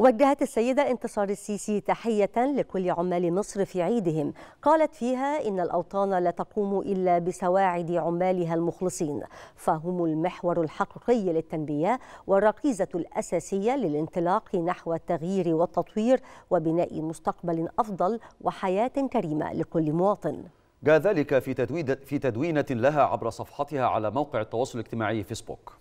وجهت السيدة انتصار السيسي تحية لكل عمال مصر في عيدهم. قالت فيها إن الأوطان لا تقوم إلا بسواعد عمالها المخلصين فهم المحور الحقيقي للتنمية والركيزة الأساسية للانطلاق نحو التغيير والتطوير وبناء مستقبل أفضل وحياة كريمة لكل مواطن. جاء ذلك في في تدوينة لها عبر صفحتها على موقع التواصل الاجتماعي فيسبوك.